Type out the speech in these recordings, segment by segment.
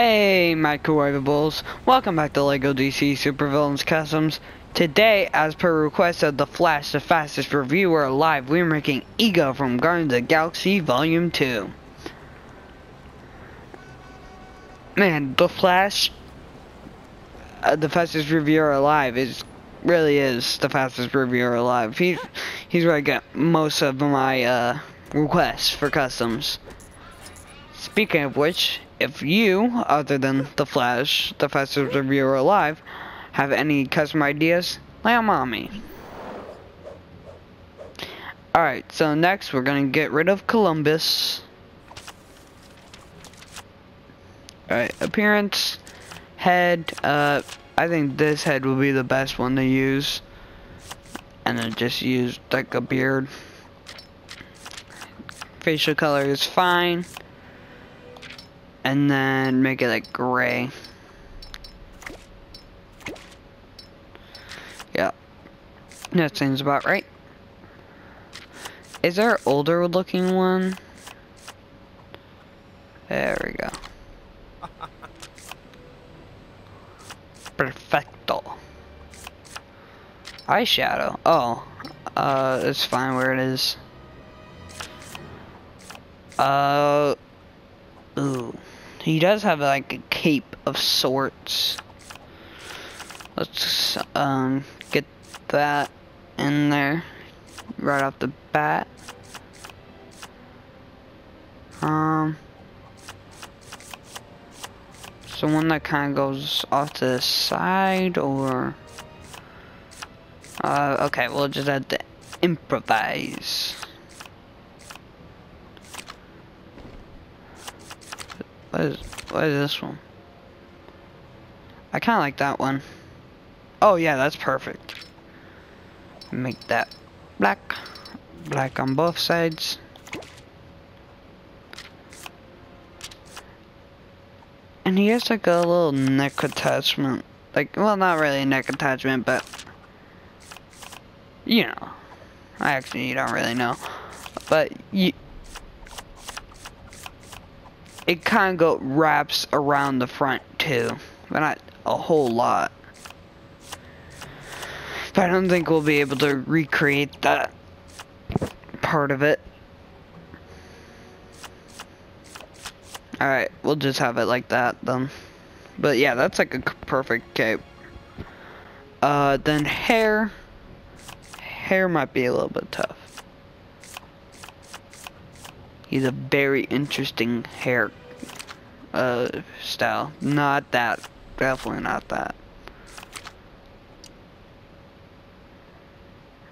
Hey, microwaveables. Welcome back to LEGO DC Supervillains Customs. Today, as per request of the Flash, the fastest reviewer alive, we're making Ego from Guardians of the Galaxy Volume 2. Man, the Flash, uh, the fastest reviewer alive, is really is the fastest reviewer alive. He's, he's where I get most of my uh, requests for customs. Speaking of which, if you, other than The Flash, the fastest reviewer alive, have any custom ideas, lay them on me. Alright, so next we're gonna get rid of Columbus. Alright, appearance, head, uh, I think this head will be the best one to use. And then just use like a beard. Facial color is fine and then make it like gray. Yeah, that seems about right. Is there an older looking one? There we go. Perfecto. Eyeshadow. Oh, uh, it's fine where it is. Uh, ooh. He does have like a cape of sorts. Let's um get that in there right off the bat. Um so one that kind of goes off to the side or uh okay, we'll just have to improvise. What is, what is this one? I kind of like that one. Oh yeah, that's perfect. Make that black. Black on both sides. And he has like a little neck attachment. Like, well, not really a neck attachment, but... You know. I actually, you don't really know. But, you, it kind of go wraps around the front too, but not a whole lot. But I don't think we'll be able to recreate that part of it. Alright, we'll just have it like that then. But yeah, that's like a perfect cape. Uh, then hair. Hair might be a little bit tough. He's a very interesting hair uh, style. Not that. Definitely not that.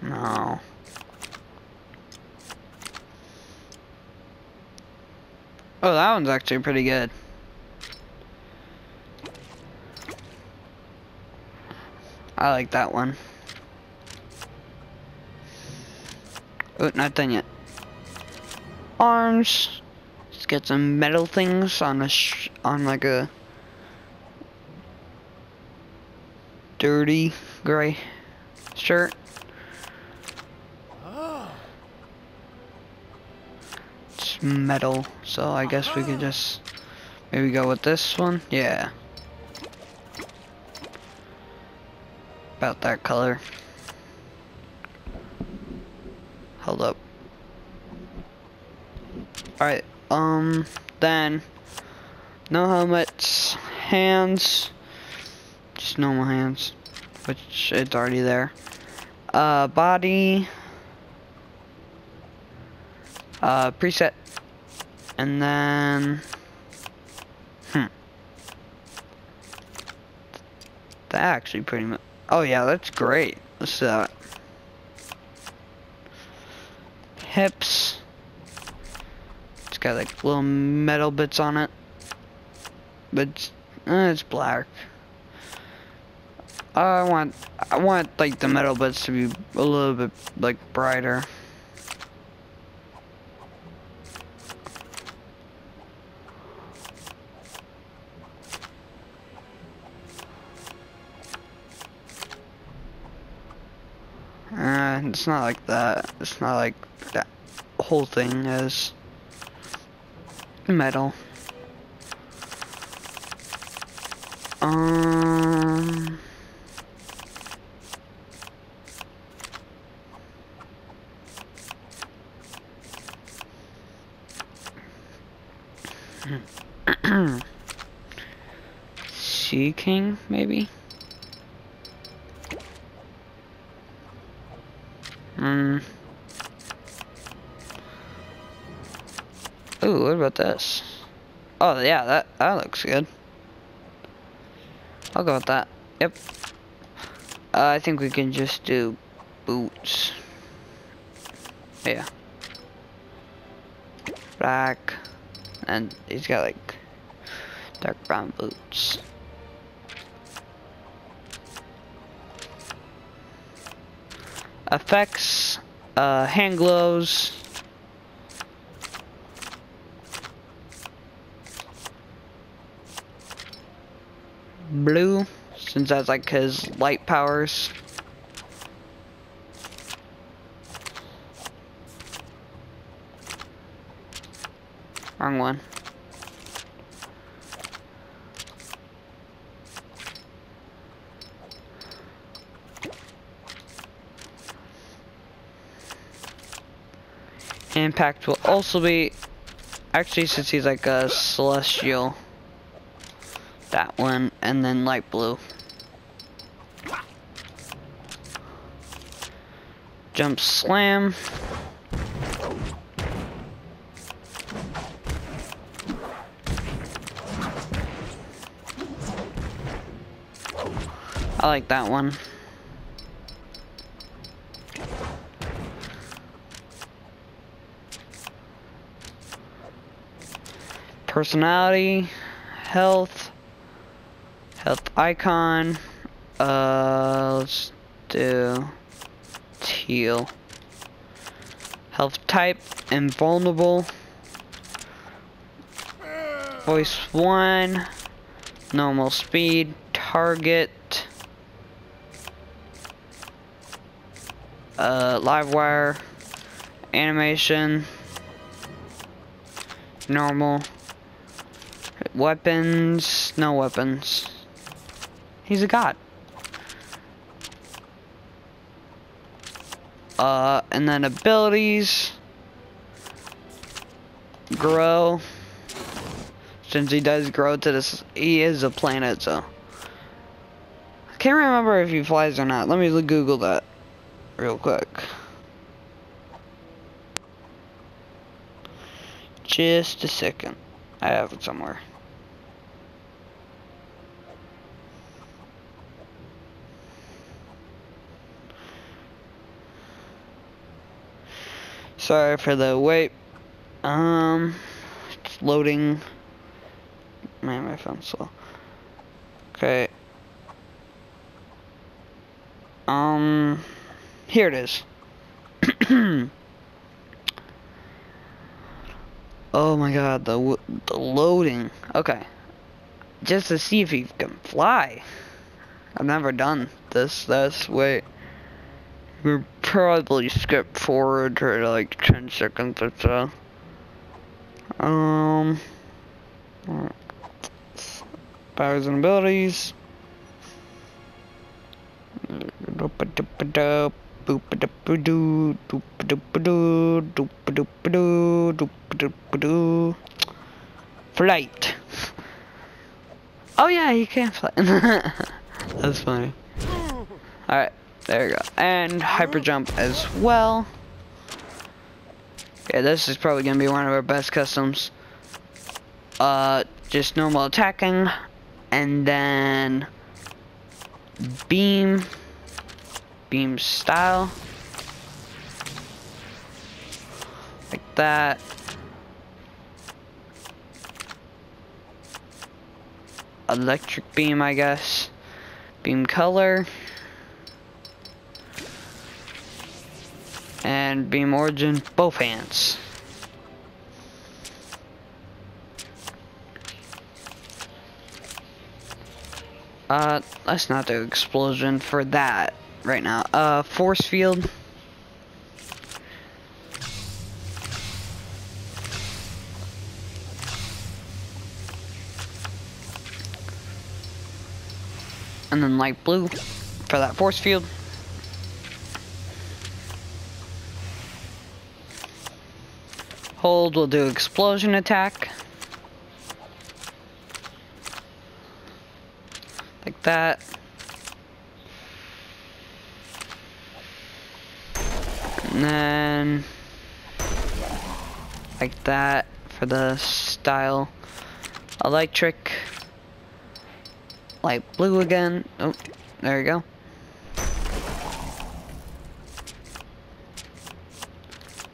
No. Oh, that one's actually pretty good. I like that one. Oh, not done yet arms. Let's get some metal things on a on like a dirty gray shirt. It's metal, so I guess we could just maybe go with this one. Yeah. About that color. Hold up. Alright, um, then, no helmets, hands, just normal hands, which it's already there. Uh, body, uh, preset, and then, hmm, that actually pretty much, oh yeah, that's great. Let's do that. Got like little metal bits on it. But it's, uh, it's black. I want I want like the metal bits to be a little bit like brighter. Uh, it's not like that. It's not like that whole thing is metal. Um. Sea King, maybe? Hmm. About this? Oh, yeah, that, that looks good. I'll go with that. Yep. Uh, I think we can just do boots. Yeah. Black. And he's got like dark brown boots. Effects, uh, hand gloves. Blue, since that's like his light powers. Wrong one. Impact will also be, actually since he's like a celestial, one, and then light blue. Jump slam. I like that one. Personality, health, health icon, uh, let's do teal. Health type, invulnerable. Voice 1, normal speed, target, uh, live wire, animation, normal, weapons, no weapons. He's a god. Uh, and then abilities, grow, since he does grow to this, he is a planet, so. I can't remember if he flies or not. Let me Google that real quick. Just a second. I have it somewhere. Sorry for the wait. Um, it's loading. Man, my phone's slow. Okay. Um. Here it is. oh my god, the the loading. Okay. Just to see if he can fly. I've never done this this way. We'll probably skip forward to like 10 seconds or so. Um. Powers and abilities. Flight. Oh yeah, he can fly. That's funny. Alright, there we go. And hyper jump as well. Yeah, this is probably gonna be one of our best customs. Uh, just normal attacking, and then beam beam style. Like that. Electric beam, I guess. Beam color. And beam origin, both hands. Uh, let's not do explosion for that right now. Uh, force field. and then light blue for that force field. Will do explosion attack. Like that. And then like that for the style. Electric. Light blue again. Oh, there you go.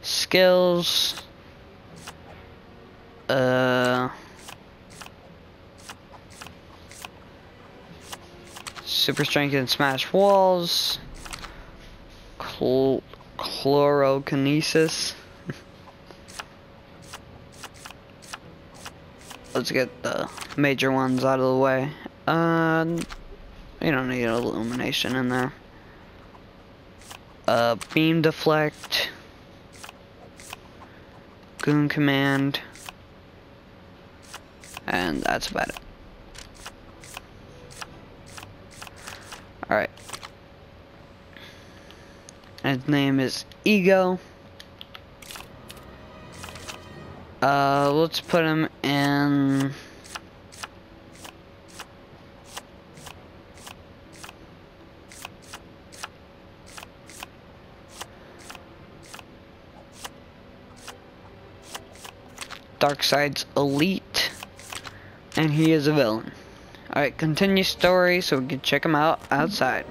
Skills. Uh. Super strength and smash walls. Chl chlorokinesis. Let's get the major ones out of the way. Uh, you don't need illumination in there. Uh, beam deflect. Goon command. And that's about it. Alright. His name is Ego. Uh, let's put him in... Darkseid's elite, and he is a villain. Alright, continue story so we can check him out outside.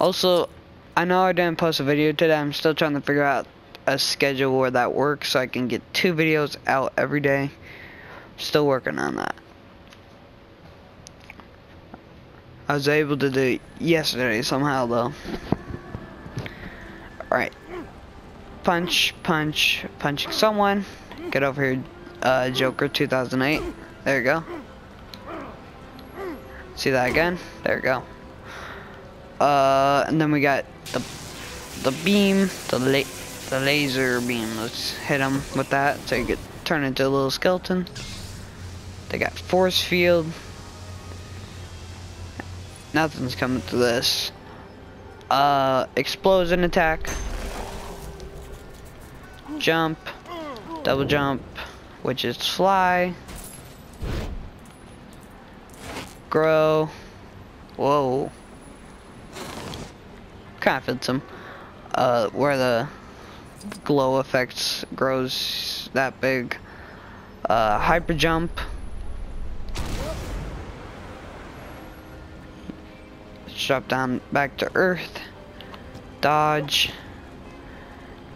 Also, I know I didn't post a video today. I'm still trying to figure out a schedule where that works so I can get two videos out every day. Still working on that. I was able to do it yesterday somehow though. Alright. Punch, punch, punching someone. Get over here, uh, Joker 2008. There you go. See that again? There you go. Uh, and then we got the the beam, the la the laser beam. Let's hit him with that so you get turn into a little skeleton. They got force field. Nothing's coming to this. Uh, explosion attack. Jump. Double jump, which is fly. Grow. Whoa kind of fits him. Uh, where the glow effects grows that big. Uh, hyper jump. Drop down back to Earth. Dodge.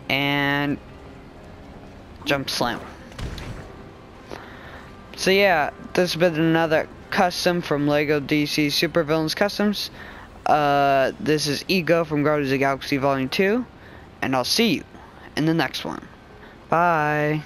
And jump slam. So yeah, this has been another custom from LEGO DC Supervillains Customs. Uh, this is Ego from Guardians of the Galaxy Volume 2, and I'll see you in the next one. Bye.